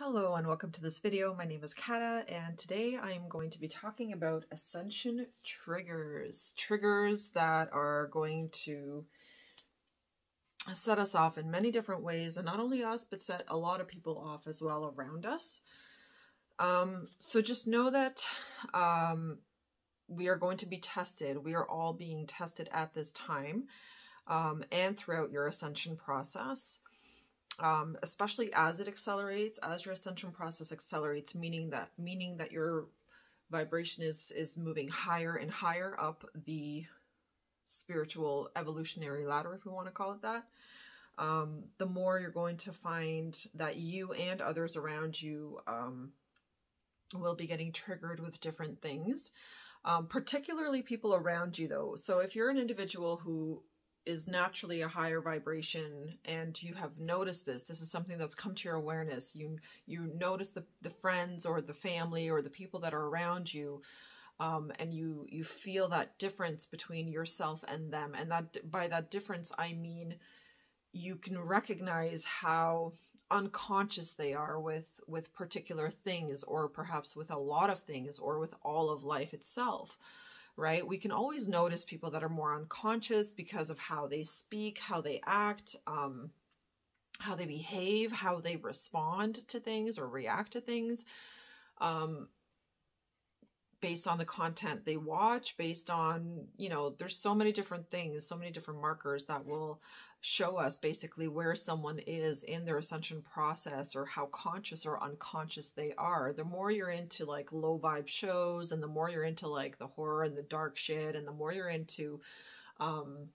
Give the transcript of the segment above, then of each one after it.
Hello and welcome to this video. My name is Kata and today I am going to be talking about ascension triggers. Triggers that are going to set us off in many different ways and not only us but set a lot of people off as well around us. Um, so just know that um, we are going to be tested. We are all being tested at this time um, and throughout your ascension process um, especially as it accelerates, as your ascension process accelerates, meaning that meaning that your vibration is is moving higher and higher up the spiritual evolutionary ladder, if we want to call it that. Um, the more you're going to find that you and others around you um, will be getting triggered with different things, um, particularly people around you, though. So if you're an individual who is naturally a higher vibration and you have noticed this. This is something that's come to your awareness. You you notice the the friends or the family or the people that are around you um, and you you feel that difference between yourself and them. And that by that difference i mean you can recognize how unconscious they are with with particular things or perhaps with a lot of things or with all of life itself right? We can always notice people that are more unconscious because of how they speak, how they act, um, how they behave, how they respond to things or react to things. Um, based on the content they watch, based on, you know, there's so many different things, so many different markers that will show us basically where someone is in their ascension process or how conscious or unconscious they are. The more you're into like low vibe shows and the more you're into like the horror and the dark shit and the more you're into um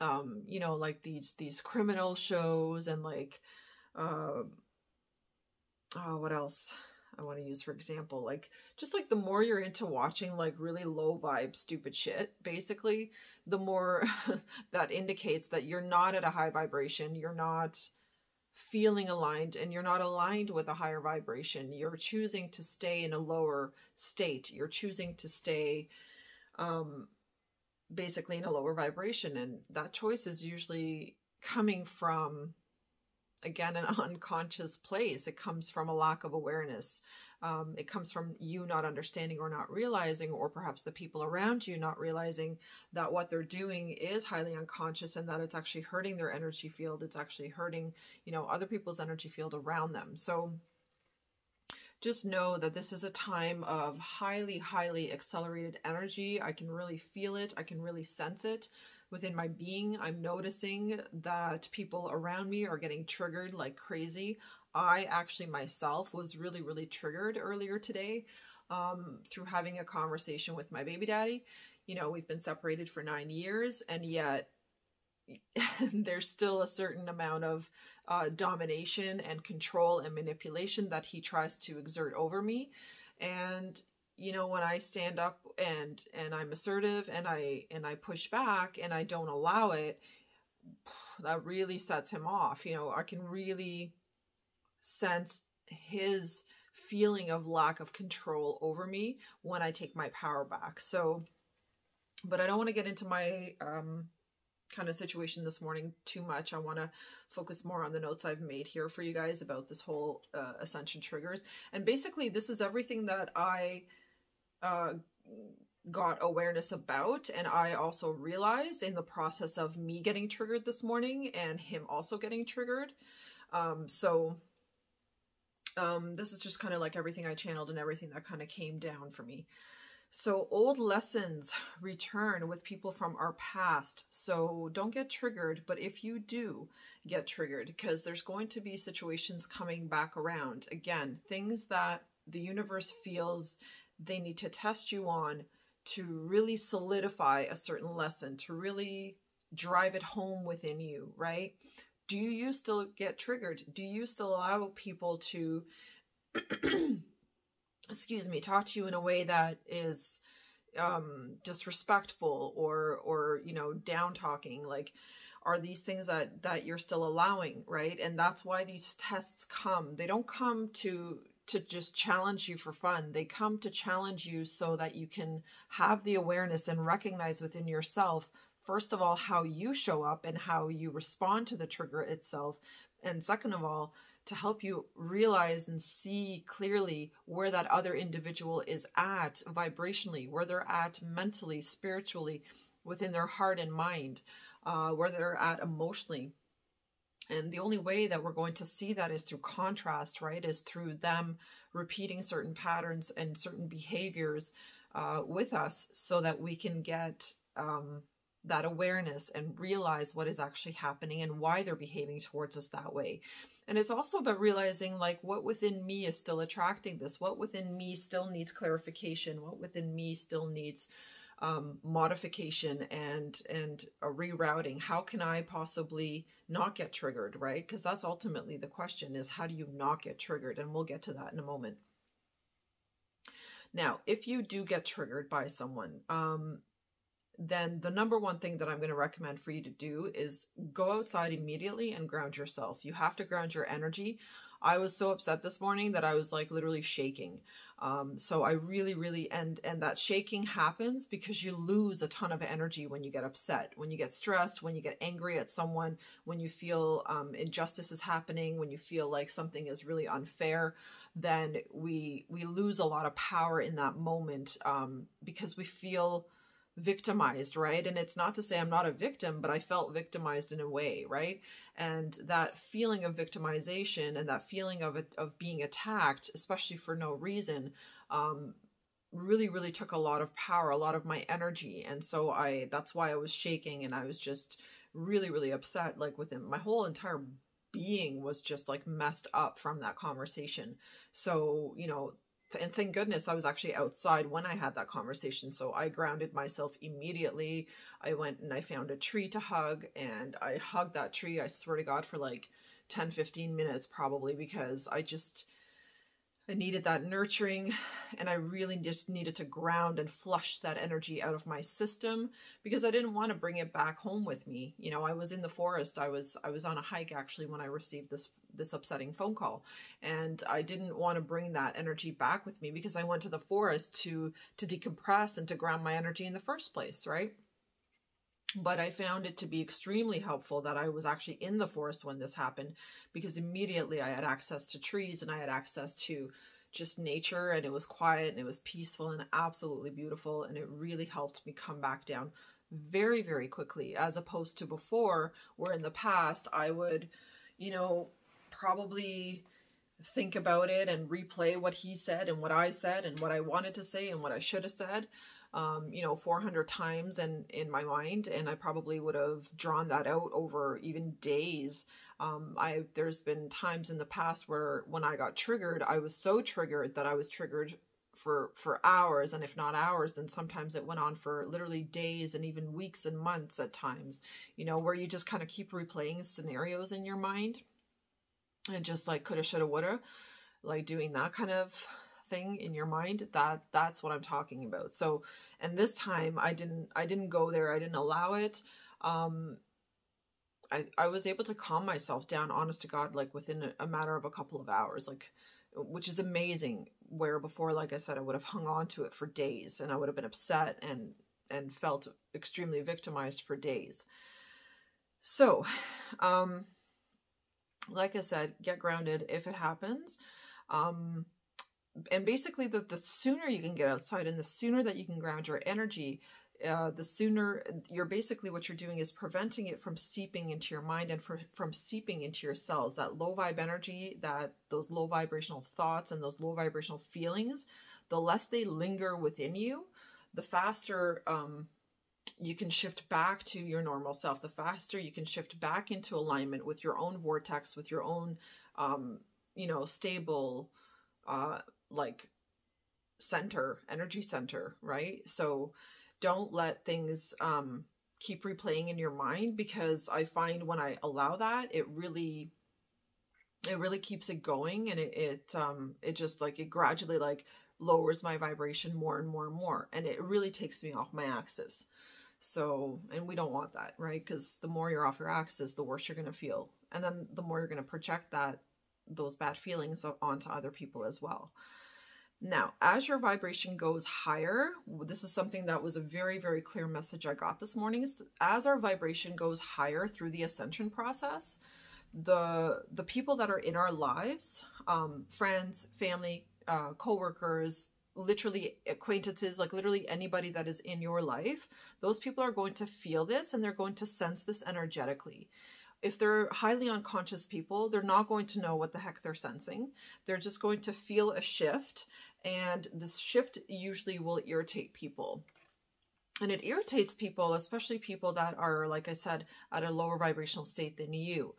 um you know like these these criminal shows and like uh oh what else I want to use for example. Like, just like the more you're into watching like really low vibe, stupid shit, basically, the more that indicates that you're not at a high vibration. You're not feeling aligned and you're not aligned with a higher vibration. You're choosing to stay in a lower state. You're choosing to stay um, basically in a lower vibration. And that choice is usually coming from again an unconscious place. It comes from a lack of awareness. Um, it comes from you not understanding or not realizing or perhaps the people around you not realizing that what they're doing is highly unconscious and that it's actually hurting their energy field. It's actually hurting you know other people's energy field around them. So just know that this is a time of highly, highly accelerated energy. I can really feel it. I can really sense it within my being. I'm noticing that people around me are getting triggered like crazy. I actually myself was really, really triggered earlier today um, through having a conversation with my baby daddy. You know, we've been separated for nine years, and yet there's still a certain amount of uh, domination and control and manipulation that he tries to exert over me. And you know when i stand up and and i'm assertive and i and i push back and i don't allow it that really sets him off you know i can really sense his feeling of lack of control over me when i take my power back so but i don't want to get into my um kind of situation this morning too much. I want to focus more on the notes I've made here for you guys about this whole uh, ascension triggers. And basically, this is everything that I uh, got awareness about and I also realized in the process of me getting triggered this morning and him also getting triggered. Um, so um, this is just kind of like everything I channeled and everything that kind of came down for me. So old lessons return with people from our past. So don't get triggered, but if you do get triggered, because there's going to be situations coming back around. Again, things that the universe feels they need to test you on to really solidify a certain lesson, to really drive it home within you, right? Do you still get triggered? Do you still allow people to, excuse me, talk to you in a way that is um, disrespectful or, or, you know, down talking? Like, are these things that, that you're still allowing, right? And that's why these tests come. They don't come to, to just challenge you for fun. They come to challenge you so that you can have the awareness and recognize within yourself, first of all, how you show up and how you respond to the trigger itself. And second of all, to help you realize and see clearly where that other individual is at vibrationally, where they're at mentally, spiritually, within their heart and mind, uh, where they're at emotionally. And the only way that we're going to see that is through contrast, right? Is through them repeating certain patterns and certain behaviors uh, with us so that we can get um, that awareness and realize what is actually happening and why they're behaving towards us that way. And it's also about realizing like what within me is still attracting this, what within me still needs clarification, what within me still needs um, modification and and a rerouting. How can I possibly not get triggered, right? Because that's ultimately the question: is how do you not get triggered? And we'll get to that in a moment. Now, if you do get triggered by someone, um, then the number one thing that I'm going to recommend for you to do is go outside immediately and ground yourself. You have to ground your energy. I was so upset this morning that I was like literally shaking. Um, so I really, really, and and that shaking happens because you lose a ton of energy when you get upset, when you get stressed, when you get angry at someone, when you feel um, injustice is happening, when you feel like something is really unfair. Then we we lose a lot of power in that moment um, because we feel victimized, right? And it's not to say I'm not a victim, but I felt victimized in a way, right? And that feeling of victimization and that feeling of it, of being attacked, especially for no reason, um, really, really took a lot of power, a lot of my energy. And so I, that's why I was shaking and I was just really, really upset. Like within my whole entire being was just like messed up from that conversation. So, you know, and thank goodness I was actually outside when I had that conversation. So I grounded myself immediately. I went and I found a tree to hug and I hugged that tree, I swear to God, for like 10, 15 minutes probably because I just, I needed that nurturing and I really just needed to ground and flush that energy out of my system because I didn't want to bring it back home with me. You know, I was in the forest. I was I was on a hike actually when I received this this upsetting phone call and I didn't want to bring that energy back with me because I went to the forest to to decompress and to ground my energy in the first place, right? But I found it to be extremely helpful that I was actually in the forest when this happened because immediately I had access to trees and I had access to just nature and it was quiet and it was peaceful and absolutely beautiful and it really helped me come back down very very quickly as opposed to before where in the past I would you know probably think about it and replay what he said and what I said and what I wanted to say and what I should have said um, you know, 400 times in, in my mind, and I probably would have drawn that out over even days. Um, I there's been times in the past where when I got triggered, I was so triggered that I was triggered for for hours, and if not hours, then sometimes it went on for literally days and even weeks and months at times. You know, where you just kind of keep replaying scenarios in your mind, and just like coulda, shoulda, woulda, like doing that kind of thing in your mind that that's what i'm talking about. So and this time i didn't i didn't go there. I didn't allow it. Um i i was able to calm myself down honest to god like within a, matter of a couple of hours like which is amazing where before like i said i would have hung on to it for days and i would have been upset and and felt extremely victimized for days. So um like i said get grounded. If it happens um and basically the, the sooner you can get outside and the sooner that you can ground your energy uh, the sooner you're basically what you're doing is preventing it from seeping into your mind and for, from seeping into your cells. That low vibe energy that those low vibrational thoughts and those low vibrational feelings the less they linger within you the faster um, you can shift back to your normal self the faster you can shift back into alignment with your own vortex with your own um, you know stable uh, like center, energy center, right? So don't let things um, keep replaying in your mind because I find when I allow that, it really it really keeps it going and it it um it just like it gradually like lowers my vibration more and more and more and it really takes me off my axis. So and we don't want that right? Because the more you're off your axis the worse you're going to feel. And then the more you're going to project that those bad feelings onto other people as well now, as your vibration goes higher, this is something that was a very, very clear message I got this morning. Is as our vibration goes higher through the ascension process, the the people that are in our lives, um, friends, family, uh, co-workers, literally acquaintances, like literally anybody that is in your life, those people are going to feel this and they're going to sense this energetically. If they're highly unconscious people, they're not going to know what the heck they're sensing. They're just going to feel a shift, and this shift usually will irritate people. And it irritates people, especially people that are, like I said, at a lower vibrational state than you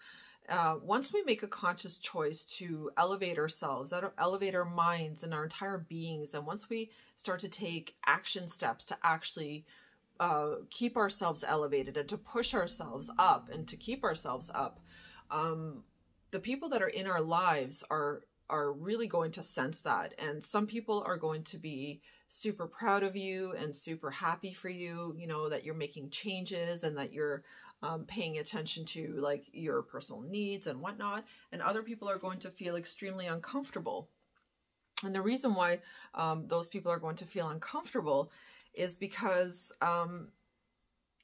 uh, once we make a conscious choice to elevate ourselves, elevate our minds and our entire beings, and once we start to take action steps to actually uh, keep ourselves elevated and to push ourselves up and to keep ourselves up, um, the people that are in our lives are are really going to sense that, and some people are going to be super proud of you and super happy for you. You know that you're making changes and that you're um, paying attention to like your personal needs and whatnot. And other people are going to feel extremely uncomfortable. And the reason why um, those people are going to feel uncomfortable is because um,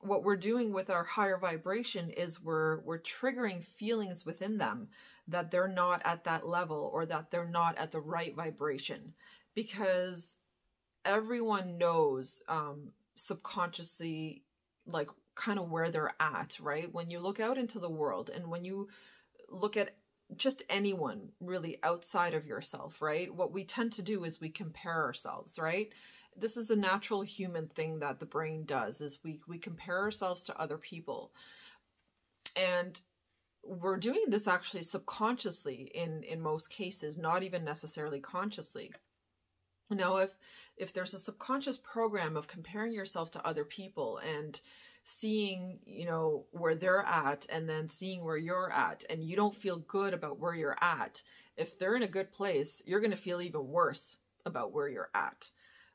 what we're doing with our higher vibration is we're we're triggering feelings within them that they're not at that level or that they're not at the right vibration because everyone knows um, subconsciously like kind of where they're at, right? When you look out into the world and when you look at just anyone really outside of yourself, right? What we tend to do is we compare ourselves, right? This is a natural human thing that the brain does is we we compare ourselves to other people. And we're doing this actually subconsciously in in most cases, not even necessarily consciously. Now if if there's a subconscious program of comparing yourself to other people and seeing, you know, where they're at and then seeing where you're at and you don't feel good about where you're at, if they're in a good place, you're going to feel even worse about where you're at,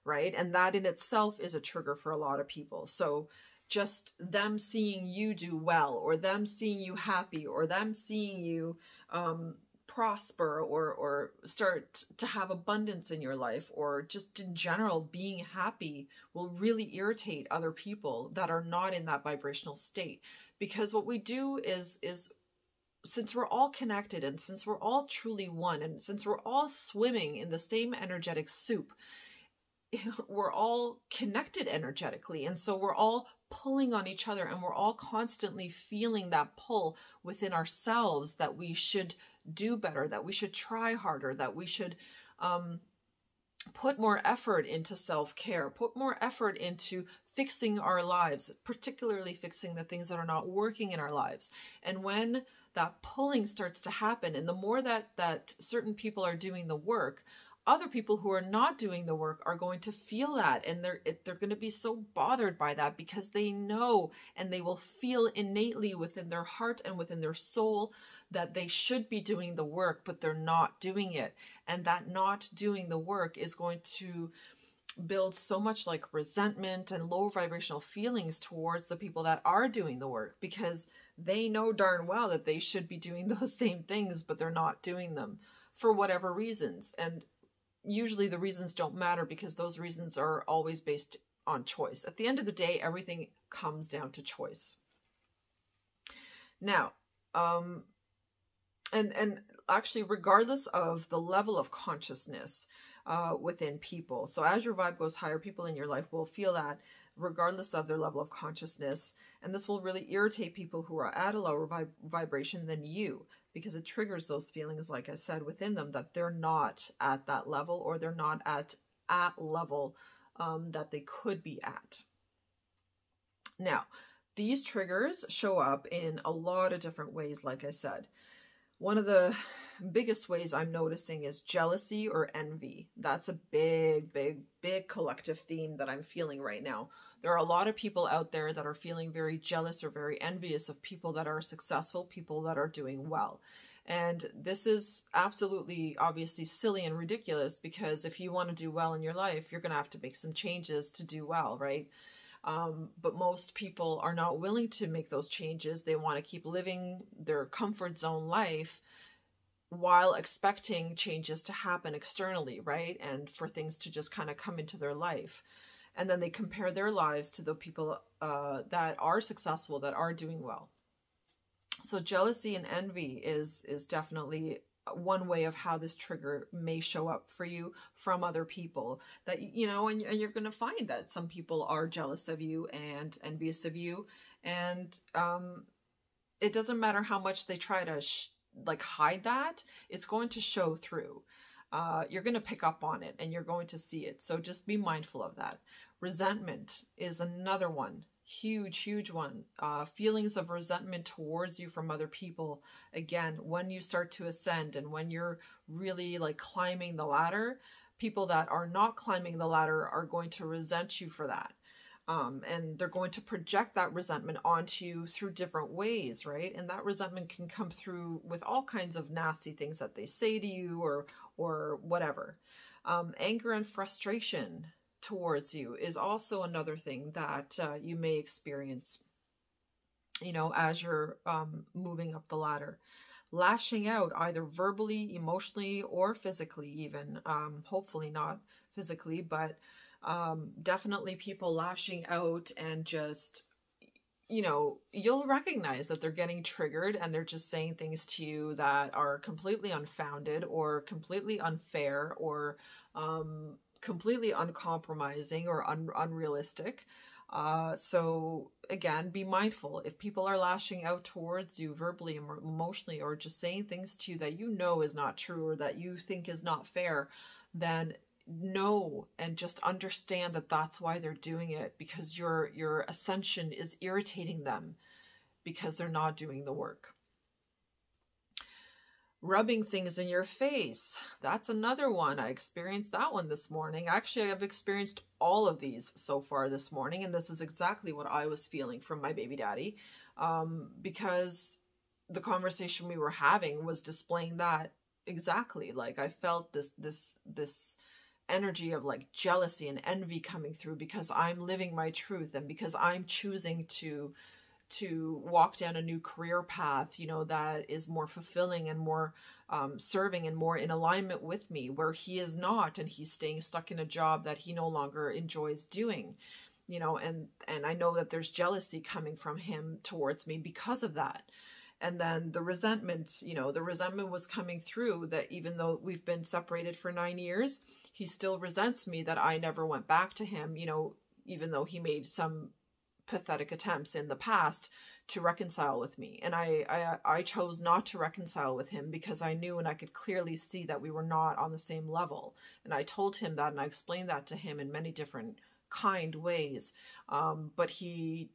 right? And that in itself is a trigger for a lot of people. So just them seeing you do well or them seeing you happy or them seeing you um, prosper or or start to have abundance in your life or just in general being happy will really irritate other people that are not in that vibrational state. Because what we do is is since we're all connected and since we're all truly one and since we're all swimming in the same energetic soup we're all connected energetically and so we're all pulling on each other and we're all constantly feeling that pull within ourselves that we should do better, that we should try harder, that we should um, put more effort into self care, put more effort into fixing our lives, particularly fixing the things that are not working in our lives. And when that pulling starts to happen, and the more that that certain people are doing the work, other people who are not doing the work are going to feel that and they're they're going to be so bothered by that because they know and they will feel innately within their heart and within their soul that they should be doing the work, but they're not doing it. And that not doing the work is going to build so much like resentment and low vibrational feelings towards the people that are doing the work because they know darn well that they should be doing those same things, but they're not doing them for whatever reasons. And usually the reasons don't matter because those reasons are always based on choice. At the end of the day, everything comes down to choice. Now, um, and and actually regardless of the level of consciousness uh, within people so as your vibe goes higher people in your life will feel that regardless of their level of consciousness and this will really irritate people who are at a lower vib vibration than you because it triggers those feelings like i said within them that they're not at that level or they're not at at level um, that they could be at. Now these triggers show up in a lot of different ways like i said one of the biggest ways I'm noticing is jealousy or envy. That's a big, big, big collective theme that I'm feeling right now. There are a lot of people out there that are feeling very jealous or very envious of people that are successful, people that are doing well. And this is absolutely obviously silly and ridiculous because if you want to do well in your life, you're going to have to make some changes to do well, right? Um, but most people are not willing to make those changes. They want to keep living their comfort zone life while expecting changes to happen externally, right? And for things to just kind of come into their life. And then they compare their lives to the people uh, that are successful, that are doing well. So jealousy and envy is is definitely one way of how this trigger may show up for you from other people that you know and, and you're going to find that some people are jealous of you and envious of you. And um it doesn't matter how much they try to like hide that it's going to show through. Uh, you're going to pick up on it and you're going to see it. So just be mindful of that. Resentment is another one huge huge one. Uh, feelings of resentment towards you from other people again when you start to ascend and when you're really like climbing the ladder people that are not climbing the ladder are going to resent you for that. Um, and they're going to project that resentment onto you through different ways right? And that resentment can come through with all kinds of nasty things that they say to you or or whatever. Um, anger and frustration towards you is also another thing that uh, you may experience, you know, as you're um, moving up the ladder. Lashing out either verbally, emotionally, or physically, even. Um, hopefully, not physically, but um, definitely people lashing out and just you know, you'll recognize that they're getting triggered and they're just saying things to you that are completely unfounded or completely unfair or um, completely uncompromising or un- unrealistic. Uh, so again, be mindful if people are lashing out towards you verbally, emotionally, or just saying things to you that you know is not true or that you think is not fair, then know and just understand that that's why they're doing it because your your ascension is irritating them because they're not doing the work rubbing things in your face. That's another one. I experienced that one this morning. Actually, I've experienced all of these so far this morning, and this is exactly what I was feeling from my baby daddy um, because the conversation we were having was displaying that exactly. Like I felt this, this, this energy of like jealousy and envy coming through because I'm living my truth and because I'm choosing to to walk down a new career path, you know, that is more fulfilling and more um, serving and more in alignment with me, where he is not and he's staying stuck in a job that he no longer enjoys doing you know and and i know that there's jealousy coming from him towards me because of that. And then the resentment you know the resentment was coming through that even though we've been separated for nine years he still resents me that i never went back to him you know even though he made some pathetic attempts in the past to reconcile with me. And I, I i chose not to reconcile with him because i knew and i could clearly see that we were not on the same level. And i told him that and i explained that to him in many different kind ways. Um, but he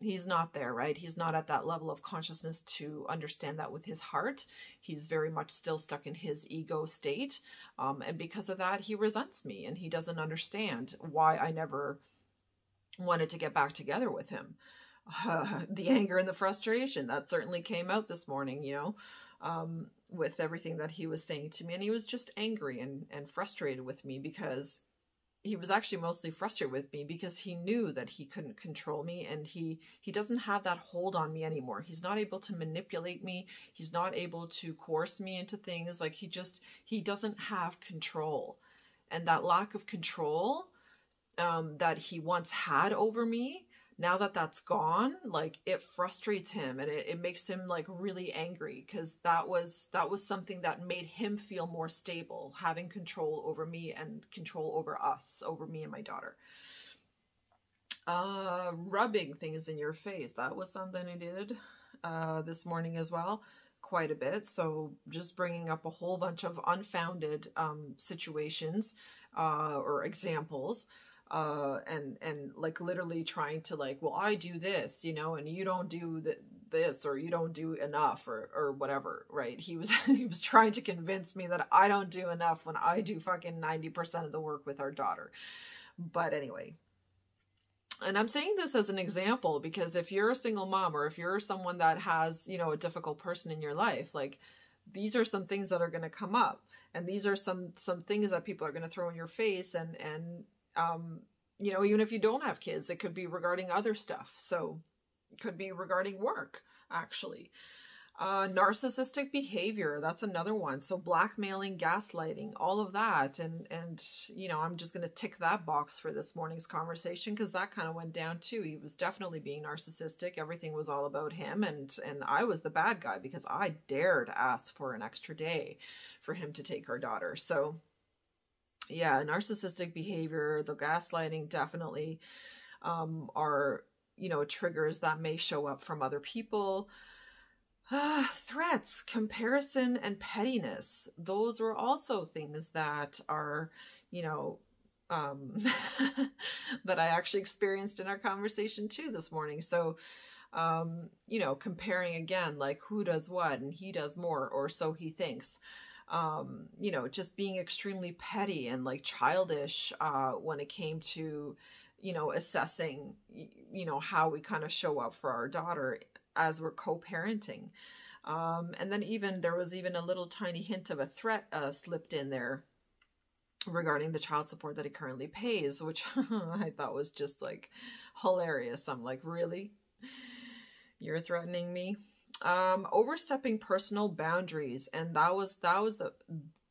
he's not there right? He's not at that level of consciousness to understand that with his heart. He's very much still stuck in his ego state. Um, and because of that he resents me and he doesn't understand why i never wanted to get back together with him. Uh, the anger and the frustration that certainly came out this morning, you know, um, with everything that he was saying to me. And he was just angry and, and frustrated with me because he was actually mostly frustrated with me because he knew that he couldn't control me and he he doesn't have that hold on me anymore he's not able to manipulate me he's not able to coerce me into things like he just he doesn't have control and that lack of control um, that he once had over me now that that's gone like it frustrates him and it, it makes him like really angry because that was that was something that made him feel more stable having control over me and control over us over me and my daughter. Uh rubbing things in your face that was something he did uh this morning as well quite a bit. So just bringing up a whole bunch of unfounded um situations uh or examples uh and and like literally trying to like well i do this you know and you don't do th- this or you don't do enough or or whatever right? He was he was trying to convince me that i don't do enough when i do fucking 90% of the work with our daughter. But anyway. And i'm saying this as an example because if you're a single mom or if you're someone that has you know a difficult person in your life like these are some things that are going to come up. And these are some some things that people are going to throw in your face and and um, you know, even if you don't have kids, it could be regarding other stuff. So it could be regarding work, actually. Uh, narcissistic behavior, that's another one. So blackmailing, gaslighting, all of that. And, and, you know, I'm just going to tick that box for this morning's conversation because that kind of went down too. He was definitely being narcissistic. Everything was all about him. And, and I was the bad guy because I dared ask for an extra day for him to take our daughter. So yeah, narcissistic behavior, the gaslighting definitely, um, are, you know, triggers that may show up from other people. Uh, threats, comparison, and pettiness. Those were also things that are, you know, um, that I actually experienced in our conversation too this morning. So, um, you know, comparing again, like who does what and he does more, or so he thinks. Um, you know, just being extremely petty and like childish uh, when it came to, you know, assessing, you know, how we kind of show up for our daughter as we're co-parenting. Um, and then even there was even a little tiny hint of a threat uh, slipped in there regarding the child support that he currently pays, which I thought was just like hilarious. I'm like, really? You're threatening me? Um, overstepping personal boundaries, and that was that was the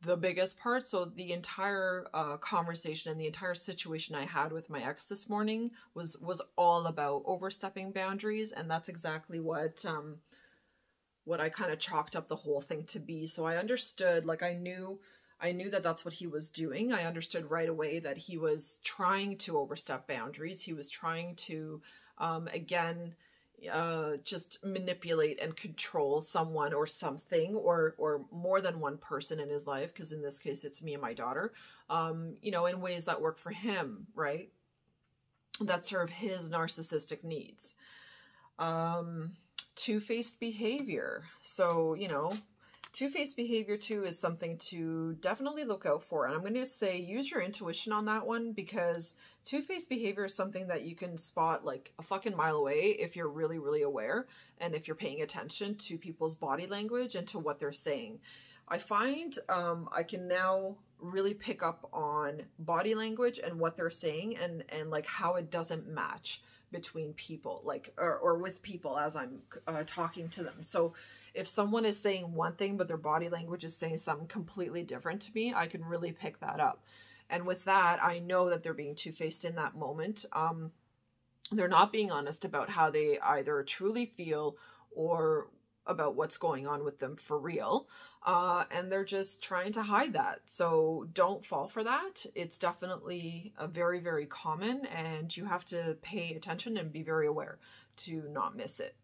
the biggest part. So the entire uh, conversation and the entire situation I had with my ex this morning was was all about overstepping boundaries, and that's exactly what um, what I kind of chalked up the whole thing to be. So I understood, like I knew. I knew that that's what he was doing. I understood right away that he was trying to overstep boundaries. He was trying to, um, again, uh, just manipulate and control someone or something or or more than one person in his life because in this case it's me and my daughter um you know in ways that work for him right? That serve his narcissistic needs. Um two-faced behavior. So you know Two-faced behavior too is something to definitely look out for. And I'm going to say use your intuition on that one because two-faced behavior is something that you can spot like a fucking mile away if you're really, really aware and if you're paying attention to people's body language and to what they're saying. I find um, I can now really pick up on body language and what they're saying and, and like how it doesn't match between people like or, or with people as I'm uh, talking to them. So if someone is saying one thing but their body language is saying something completely different to me, I can really pick that up. And with that, I know that they're being two-faced in that moment. Um, they're not being honest about how they either truly feel or about what's going on with them for real. Uh, and they're just trying to hide that. So don't fall for that. It's definitely a very, very common and you have to pay attention and be very aware to not miss it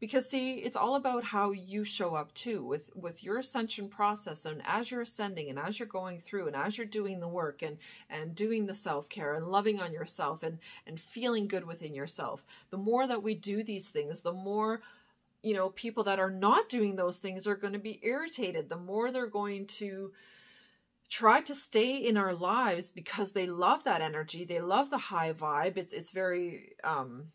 because see it's all about how you show up too with with your ascension process and as you're ascending and as you're going through and as you're doing the work and and doing the self-care and loving on yourself and and feeling good within yourself the more that we do these things the more you know people that are not doing those things are going to be irritated. The more they're going to try to stay in our lives because they love that energy they love the high vibe it's it's very um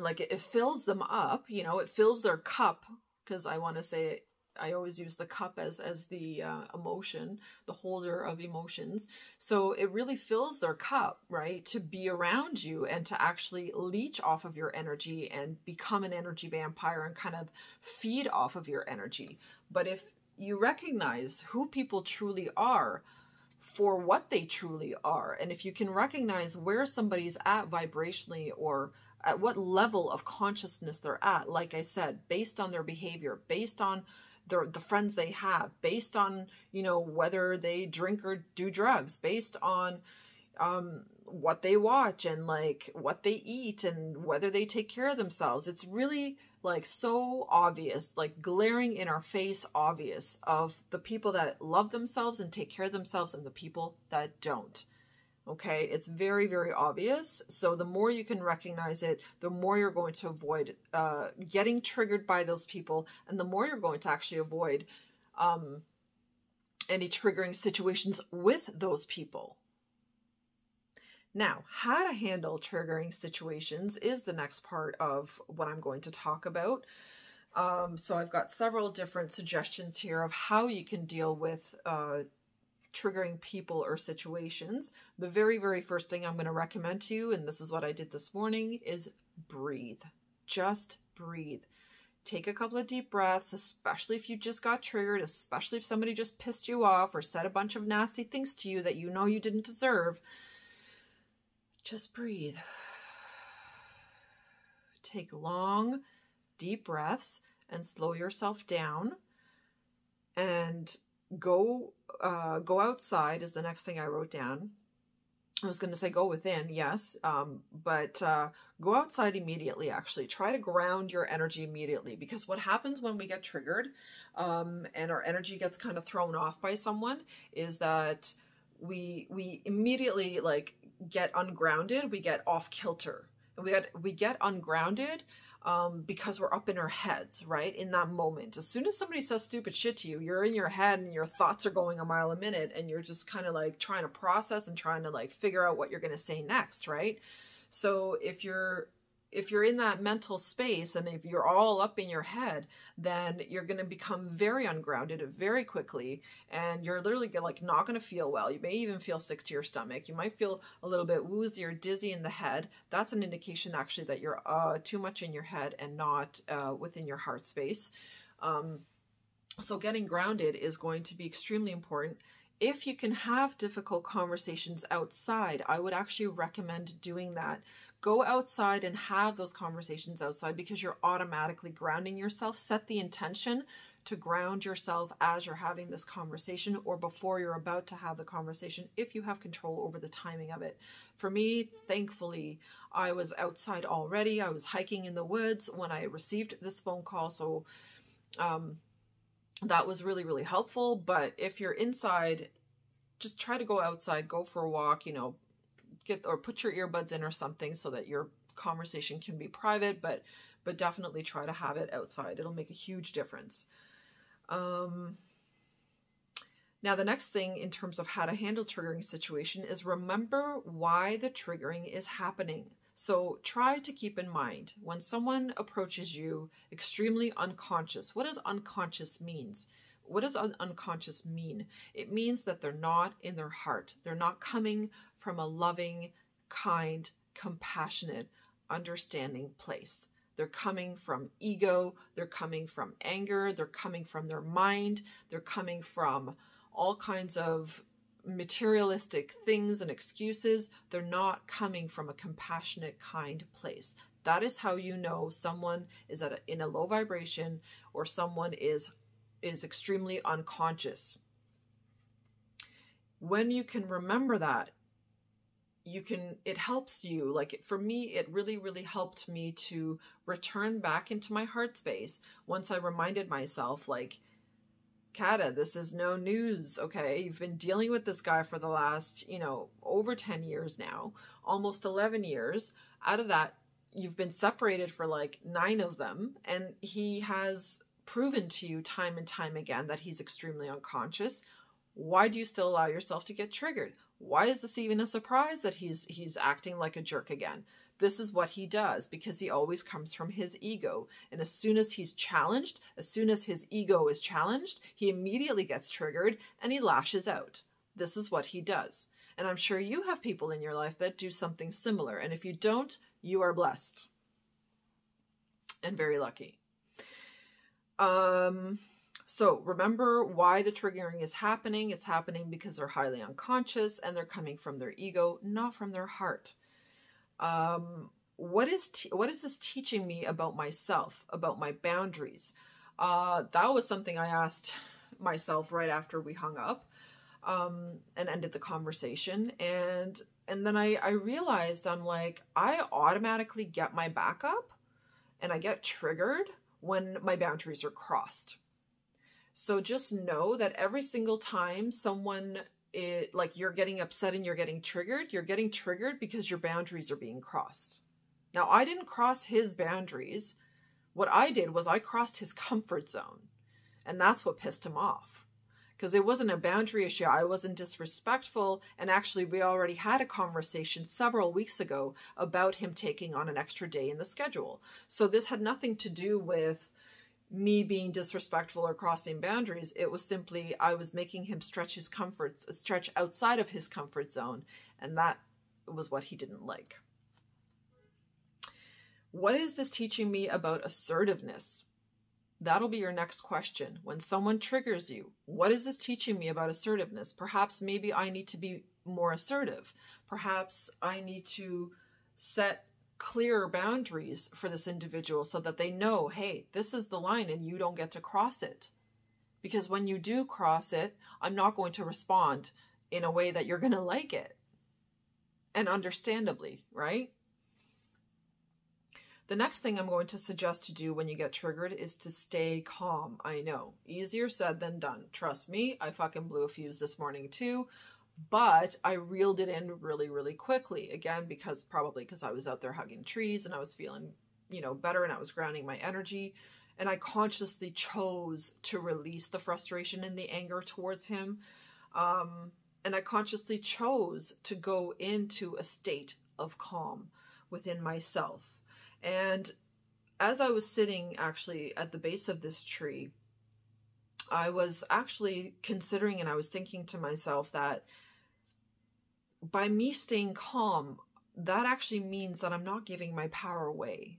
like it, it fills them up, you know, it fills their cup because I want to say I always use the cup as as the uh, emotion, the holder of emotions. So it really fills their cup, right, to be around you and to actually leech off of your energy and become an energy vampire and kind of feed off of your energy. But if you recognize who people truly are for what they truly are, and if you can recognize where somebody's at vibrationally or at what level of consciousness they're at, like I said, based on their behavior, based on their, the friends they have, based on, you know, whether they drink or do drugs, based on um, what they watch and like what they eat and whether they take care of themselves. It's really like so obvious, like glaring in our face obvious of the people that love themselves and take care of themselves and the people that don't. Okay, it's very, very obvious. So the more you can recognize it, the more you're going to avoid uh, getting triggered by those people, and the more you're going to actually avoid um, any triggering situations with those people. Now, how to handle triggering situations is the next part of what I'm going to talk about. Um, so I've got several different suggestions here of how you can deal with uh, triggering people or situations, the very, very first thing I'm going to recommend to you, and this is what I did this morning, is breathe. Just breathe. take a couple of deep breaths, especially if you just got triggered, especially if somebody just pissed you off or said a bunch of nasty things to you that you know you didn't deserve. Just breathe. Take long, deep breaths and slow yourself down and go uh, go outside is the next thing I wrote down. I was going to say go within, yes, um, but uh, go outside immediately. Actually, try to ground your energy immediately because what happens when we get triggered um, and our energy gets kind of thrown off by someone is that we we immediately like get ungrounded. We get off kilter. We get we get ungrounded um, because we're up in our heads, right? In that moment. As soon as somebody says stupid shit to you, you're in your head and your thoughts are going a mile a minute and you're just kind of like trying to process and trying to like figure out what you're going to say next, right? So if you're if you're in that mental space and if you're all up in your head, then you're going to become very ungrounded very quickly and you're literally like not going to feel well. You may even feel sick to your stomach. You might feel a little bit woozy or dizzy in the head. That's an indication actually that you're uh, too much in your head and not uh, within your heart space. Um, so getting grounded is going to be extremely important. If you can have difficult conversations outside, I would actually recommend doing that Go outside and have those conversations outside because you're automatically grounding yourself. Set the intention to ground yourself as you're having this conversation or before you're about to have the conversation if you have control over the timing of it. For me, thankfully, I was outside already. I was hiking in the woods when I received this phone call. So, um, that was really, really helpful. But if you're inside, just try to go outside, go for a walk, you know, get or put your earbuds in or something so that your conversation can be private, but but definitely try to have it outside. It'll make a huge difference. Um, now, the next thing in terms of how to handle triggering situation is remember why the triggering is happening. So try to keep in mind when someone approaches you extremely unconscious. What does unconscious means? What does un unconscious mean? It means that they're not in their heart. They're not coming from a loving, kind, compassionate, understanding place. They're coming from ego, they're coming from anger, they're coming from their mind, they're coming from all kinds of materialistic things and excuses. They're not coming from a compassionate, kind place. That is how you know someone is at a, in a low vibration or someone is is extremely unconscious. When you can remember that, you can it helps you like for me it really really helped me to return back into my heart space once i reminded myself like Kata, this is no news, okay? You've been dealing with this guy for the last, you know, over 10 years now, almost 11 years. Out of that, you've been separated for like nine of them, and he has proven to you time and time again that he's extremely unconscious. Why do you still allow yourself to get triggered? Why is this even a surprise that he's he's acting like a jerk again? This is what he does because he always comes from his ego. And as soon as he's challenged, as soon as his ego is challenged, he immediately gets triggered and he lashes out. This is what he does. And I'm sure you have people in your life that do something similar. And if you don't, you are blessed and very lucky. Um, so remember why the triggering is happening. It's happening because they're highly unconscious and they're coming from their ego, not from their heart. Um, what is what is this teaching me about myself, about my boundaries? Uh, that was something I asked myself right after we hung up um, and ended the conversation. And and then I, I realized I'm like, I automatically get my back up and I get triggered when my boundaries are crossed. So just know that every single time someone it like you're getting upset and you're getting triggered, you're getting triggered because your boundaries are being crossed. Now, I didn't cross his boundaries. What I did was I crossed his comfort zone. And that's what pissed him off. Because it wasn't a boundary issue. I wasn't disrespectful. And actually, we already had a conversation several weeks ago about him taking on an extra day in the schedule. So this had nothing to do with me being disrespectful or crossing boundaries. It was simply I was making him stretch his comfort, stretch outside of his comfort zone, and that was what he didn't like. What is this teaching me about assertiveness? That'll be your next question. When someone triggers you, what is this teaching me about assertiveness? Perhaps maybe I need to be more assertive. Perhaps I need to set clearer boundaries for this individual so that they know, hey, this is the line and you don't get to cross it. Because when you do cross it, I'm not going to respond in a way that you're going to like it. And understandably, right? The next thing I'm going to suggest to do when you get triggered is to stay calm. I know, easier said than done. Trust me, I fucking blew a fuse this morning too, but I reeled it in really, really quickly. Again, because probably because I was out there hugging trees and I was feeling, you know, better and I was grounding my energy. And I consciously chose to release the frustration and the anger towards him. Um, and I consciously chose to go into a state of calm within myself and as I was sitting actually at the base of this tree, I was actually considering and I was thinking to myself that by me staying calm, that actually means that I'm not giving my power away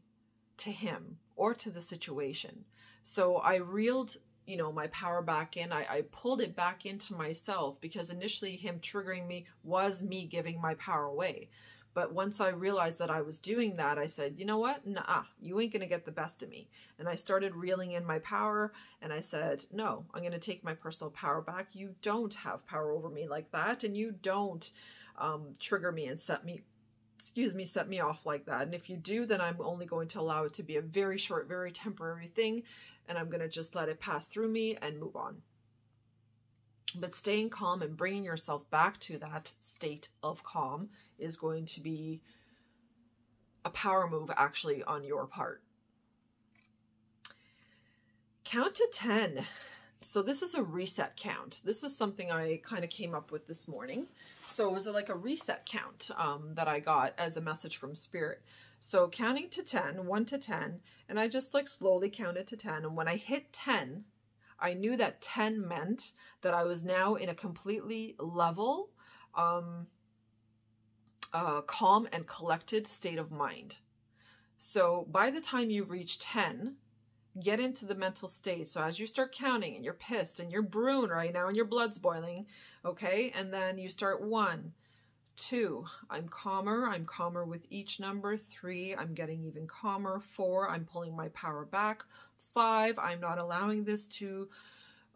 to him or to the situation. So I reeled, you know, my power back in. I, I pulled it back into myself because initially him triggering me was me giving my power away. But once I realized that I was doing that, I said, you know what? Nah, you ain't going to get the best of me. And I started reeling in my power and I said, no, I'm going to take my personal power back. You don't have power over me like that. And you don't um, trigger me and set me, excuse me, set me off like that. And if you do, then I'm only going to allow it to be a very short, very temporary thing. And I'm going to just let it pass through me and move on. But staying calm and bringing yourself back to that state of calm is going to be a power move actually on your part. Count to 10. So this is a reset count. This is something I kind of came up with this morning. So it was like a reset count um, that I got as a message from Spirit. So counting to 10, 1 to 10, and I just like slowly counted to 10. And when I hit 10, I knew that 10 meant that I was now in a completely level, um, uh, calm and collected state of mind. So by the time you reach 10, get into the mental state. So as you start counting and you're pissed and you're brewing right now and your blood's boiling, okay? And then you start one, two, I'm calmer. I'm calmer with each number. Three, I'm getting even calmer. Four, I'm pulling my power back. Five, I'm not allowing this to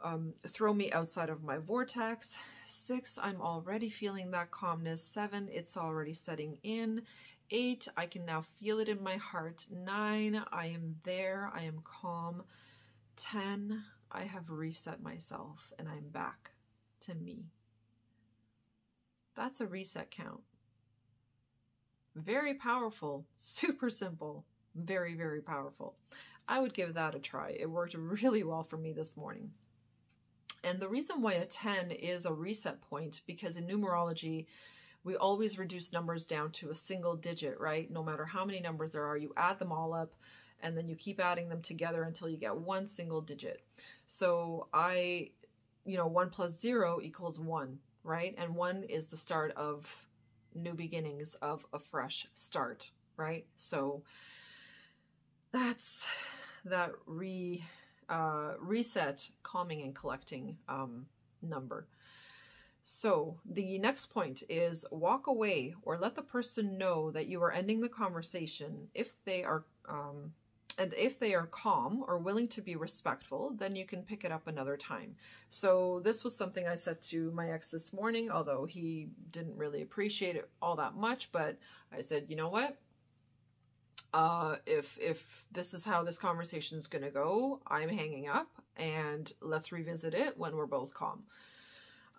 um, throw me outside of my vortex. Six, I'm already feeling that calmness. Seven, it's already setting in. Eight, I can now feel it in my heart. Nine, I am there. I am calm. Ten, I have reset myself and I'm back to me. That's a reset count. Very powerful, super simple, very, very powerful. I would give that a try. It worked really well for me this morning. And the reason why a 10 is a reset point, because in numerology, we always reduce numbers down to a single digit, right? No matter how many numbers there are, you add them all up and then you keep adding them together until you get one single digit. So I, you know, one plus zero equals one, right? And one is the start of new beginnings of a fresh start, right? So that's that re uh, reset calming and collecting um, number. So the next point is walk away or let the person know that you are ending the conversation if they are um, and if they are calm or willing to be respectful, then you can pick it up another time. So this was something I said to my ex this morning, although he didn't really appreciate it all that much, but I said, you know what? Uh, if if this is how this conversation is going to go, I'm hanging up, and let's revisit it when we're both calm.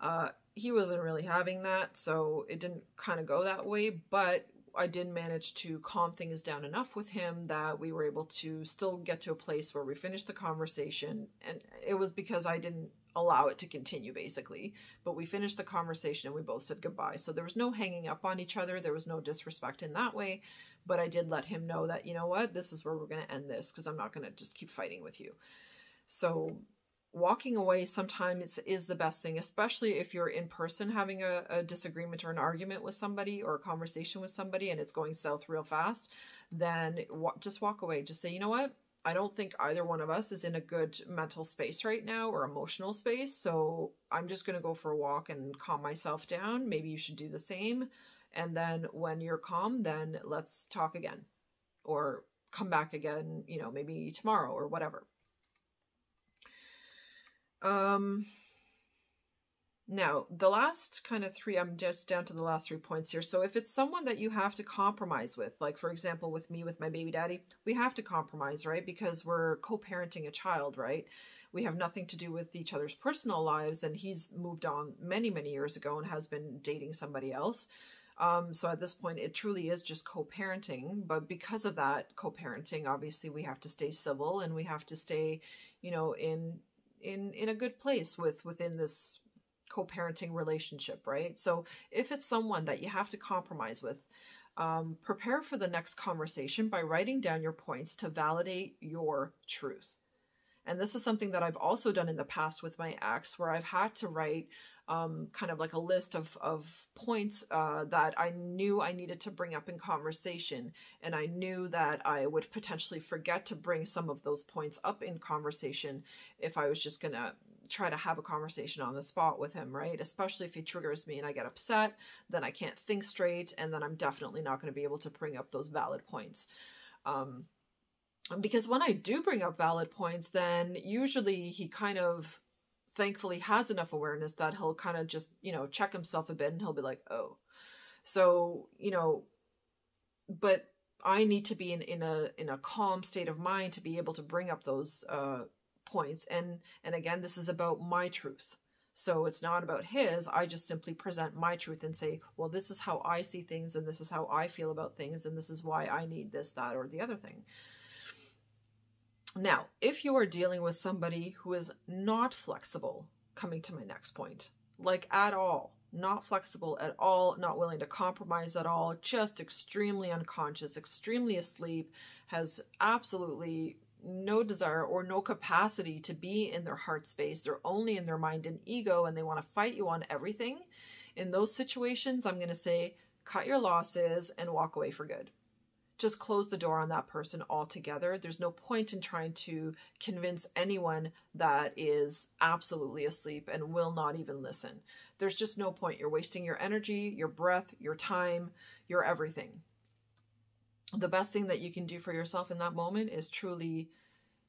Uh, he wasn't really having that, so it didn't kind of go that way. But I did manage to calm things down enough with him that we were able to still get to a place where we finished the conversation, and it was because I didn't allow it to continue basically but we finished the conversation and we both said goodbye so there was no hanging up on each other there was no disrespect in that way but I did let him know that, you know what, this is where we're going to end this because I'm not going to just keep fighting with you. So walking away sometimes is the best thing, especially if you're in person having a, a, disagreement or an argument with somebody or a conversation with somebody and it's going south real fast. Then just walk away. Just say, you know what, I don't think either one of us is in a good mental space right now or emotional space. So I'm just going to go for a walk and calm myself down. Maybe you should do the same. And then when you're calm, then let's talk again or come back again, you know, maybe tomorrow or whatever. Um, now, the last kind of three, I'm just down to the last three points here. So if it's someone that you have to compromise with, like for example, with me, with my baby daddy, we have to compromise, right? Because we're co-parenting a child, right? We have nothing to do with each other's personal lives. And he's moved on many, many years ago and has been dating somebody else. Um, so at this point, it truly is just co-parenting. But because of that co-parenting, obviously we have to stay civil and we have to stay, you know, in in in a good place with within this co-parenting relationship, right? So if it's someone that you have to compromise with, um, prepare for the next conversation by writing down your points to validate your truth. And this is something that I've also done in the past with my ex, where I've had to write um, kind of like a list of, of points uh, that I knew I needed to bring up in conversation. And I knew that I would potentially forget to bring some of those points up in conversation if I was just going to try to have a conversation on the spot with him, right? Especially if he triggers me and I get upset, then I can't think straight, and then I'm definitely not going to be able to bring up those valid points. Um, because when I do bring up valid points, then usually he kind of thankfully has enough awareness that he'll kind of just, you know, check himself a bit and he'll be like, oh. So, you know, but I need to be in, in a in a calm state of mind to be able to bring up those uh points. And and again this is about my truth. So it's not about his. I just simply present my truth and say well this is how i see things and this is how i feel about things and this is why i need this that or the other thing now if you are dealing with somebody who is not flexible coming to my next point like at all not flexible at all, not willing to compromise at all, just extremely unconscious, extremely asleep, has absolutely no desire or no capacity to be in their heart space. They're only in their mind and ego and they want to fight you on everything. In those situations, I'm going to say cut your losses and walk away for good. Just close the door on that person altogether. There's no point in trying to convince anyone that is absolutely asleep and will not even listen. There's just no point. You're wasting your energy, your breath, your time, your everything the best thing that you can do for yourself in that moment is truly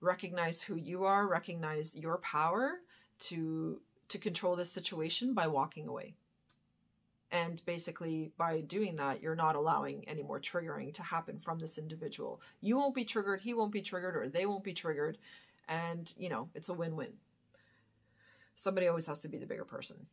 recognize who you are, recognize your power to to control this situation by walking away. And basically, by doing that, you're not allowing any more triggering to happen from this individual. You won't be triggered, he won't be triggered, or they won't be triggered. And, you know, it's a win win. Somebody always has to be the bigger person.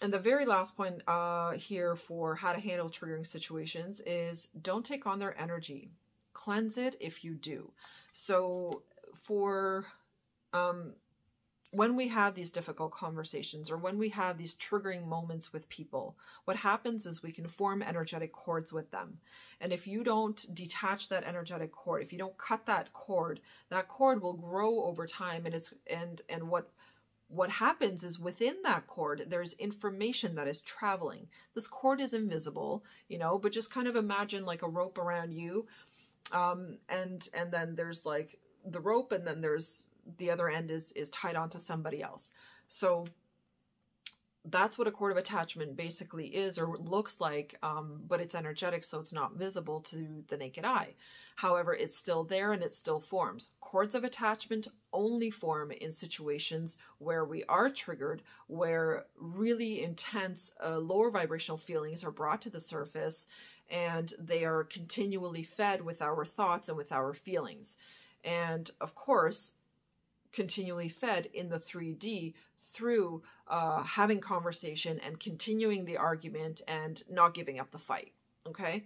And the very last point uh, here for how to handle triggering situations is don't take on their energy. Cleanse it if you do. So for um, when we have these difficult conversations or when we have these triggering moments with people, what happens is we can form energetic cords with them. And if you don't detach that energetic cord, if you don't cut that cord, that cord will grow over time and it's and and what what happens is within that cord, there's information that is traveling. This cord is invisible, you know, but just kind of imagine like a rope around you. Um, and, and then there's like the rope and then there's the other end is, is tied onto somebody else. So that's what a cord of attachment basically is or looks like, um, but it's energetic, so it's not visible to the naked eye. However, it's still there and it still forms. Cords of attachment only form in situations where we are triggered, where really intense uh, lower vibrational feelings are brought to the surface and they are continually fed with our thoughts and with our feelings. And of course, continually fed in the 3D through uh, having conversation and continuing the argument and not giving up the fight. Okay,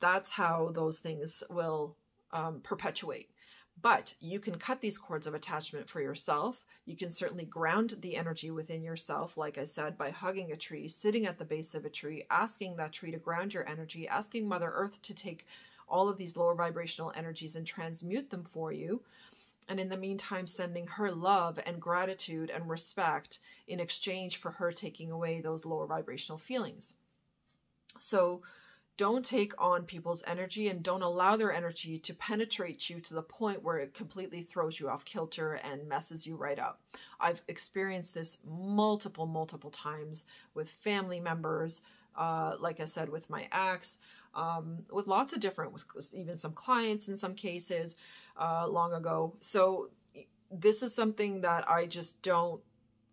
that's how those things will um, perpetuate. But you can cut these cords of attachment for yourself. You can certainly ground the energy within yourself, like I said, by hugging a tree, sitting at the base of a tree, asking that tree to ground your energy, asking Mother Earth to take all of these lower vibrational energies and transmute them for you and in the meantime sending her love and gratitude and respect in exchange for her taking away those lower vibrational feelings. So don't take on people's energy and don't allow their energy to penetrate you to the point where it completely throws you off kilter and messes you right up. I've experienced this multiple, multiple times with family members, uh, like I said, with my ex, um, with lots of different, with even some clients in some cases uh, long ago. So this is something that I just don't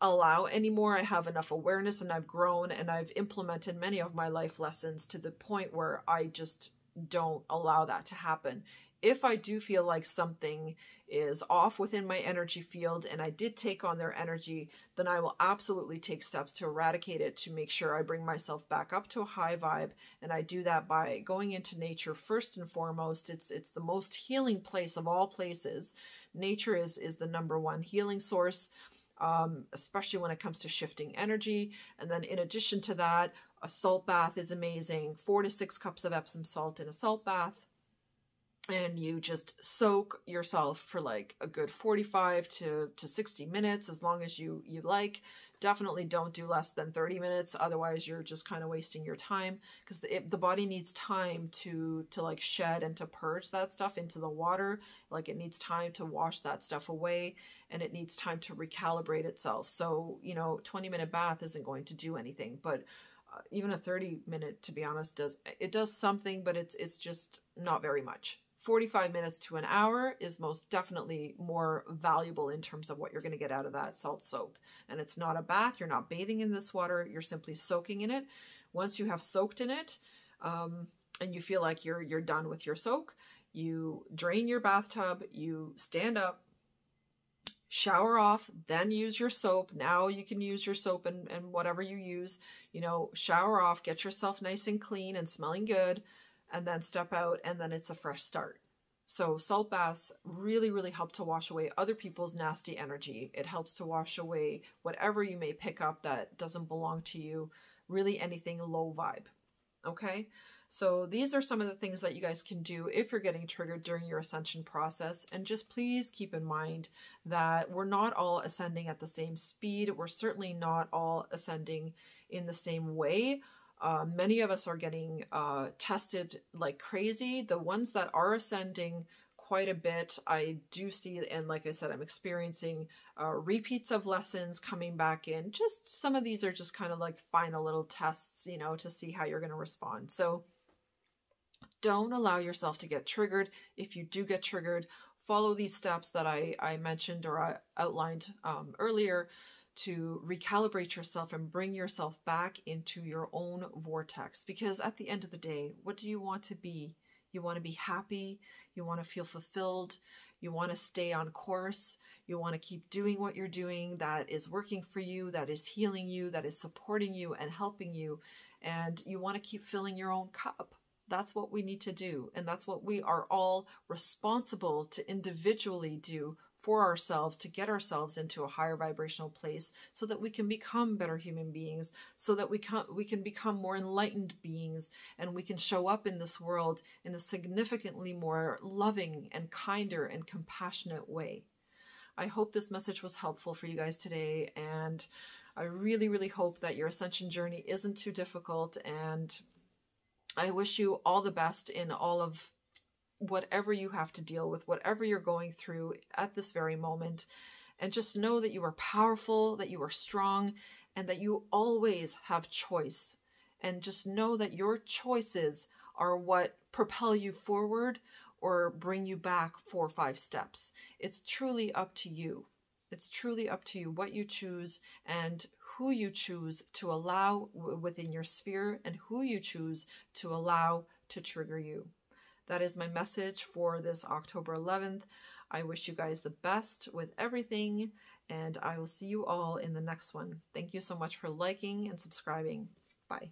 allow anymore. I have enough awareness and I've grown and I've implemented many of my life lessons to the point where I just don't allow that to happen. If I do feel like something is off within my energy field and I did take on their energy, then I will absolutely take steps to eradicate it to make sure I bring myself back up to a high vibe. And I do that by going into nature first and foremost. It's it's the most healing place of all places. Nature is is the number one healing source um, especially when it comes to shifting energy. And then in addition to that, a salt bath is amazing. Four to six cups of Epsom salt in a salt bath. And you just soak yourself for like a good 45 to, to 60 minutes, as long as you, you like. Definitely don't do less than 30 minutes. Otherwise, you're just kind of wasting your time because the, the body needs time to, to like shed and to purge that stuff into the water. Like it needs time to wash that stuff away and it needs time to recalibrate itself. So, you know, 20 minute bath isn't going to do anything, but uh, even a 30 minute, to be honest, does, it does something, but it's, it's just not very much. 45 minutes to an hour is most definitely more valuable in terms of what you're going to get out of that salt soak. And it's not a bath, you're not bathing in this water, you're simply soaking in it. Once you have soaked in it, um, and you feel like you're you're done with your soak, you drain your bathtub, you stand up, shower off, then use your soap. Now you can use your soap and, and whatever you use, you know, shower off, get yourself nice and clean and smelling good and then step out and then it's a fresh start. So salt baths really, really help to wash away other people's nasty energy. It helps to wash away whatever you may pick up that doesn't belong to you, really anything low vibe. Okay, so these are some of the things that you guys can do if you're getting triggered during your ascension process. And just please keep in mind that we're not all ascending at the same speed. We're certainly not all ascending in the same way. Uh, many of us are getting uh, tested like crazy. The ones that are ascending quite a bit, I do see, and like I said, I'm experiencing uh, repeats of lessons coming back in. Just some of these are just kind of like final little tests, you know, to see how you're going to respond. So don't allow yourself to get triggered. If you do get triggered, follow these steps that I, I mentioned or I outlined um, earlier to recalibrate yourself and bring yourself back into your own vortex. Because at the end of the day, what do you want to be? You want to be happy, you want to feel fulfilled, you want to stay on course, you want to keep doing what you're doing that is working for you, that is healing you, that is supporting you and helping you, and you want to keep filling your own cup. That's what we need to do, and that's what we are all responsible to individually do for ourselves to get ourselves into a higher vibrational place so that we can become better human beings so that we can we can become more enlightened beings and we can show up in this world in a significantly more loving and kinder and compassionate way. I hope this message was helpful for you guys today and i really really hope that your ascension journey isn't too difficult and i wish you all the best in all of whatever you have to deal with, whatever you're going through at this very moment. And just know that you are powerful, that you are strong, and that you always have choice. And just know that your choices are what propel you forward or bring you back four or five steps. It's truly up to you. It's truly up to you what you choose and who you choose to allow within your sphere and who you choose to allow to trigger you. That is my message for this October 11th. I wish you guys the best with everything, and I will see you all in the next one. Thank you so much for liking and subscribing. Bye.